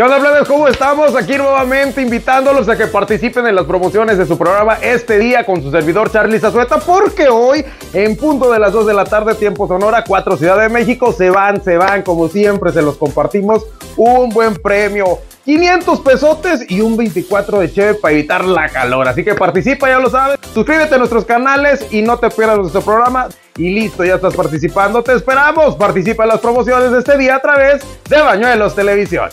¿Qué onda, plebes? ¿Cómo estamos? Aquí nuevamente invitándolos a que participen en las promociones de su programa este día con su servidor Charlie Zazueta, porque hoy, en punto de las 2 de la tarde, tiempo Sonora, 4 Ciudad de México, se van, se van, como siempre, se los compartimos, un buen premio. 500 pesotes y un 24 de cheve para evitar la calor. Así que participa, ya lo sabes. Suscríbete a nuestros canales y no te pierdas nuestro programa. Y listo, ya estás participando. Te esperamos. Participa en las promociones de este día a través de Bañuelos Televisión.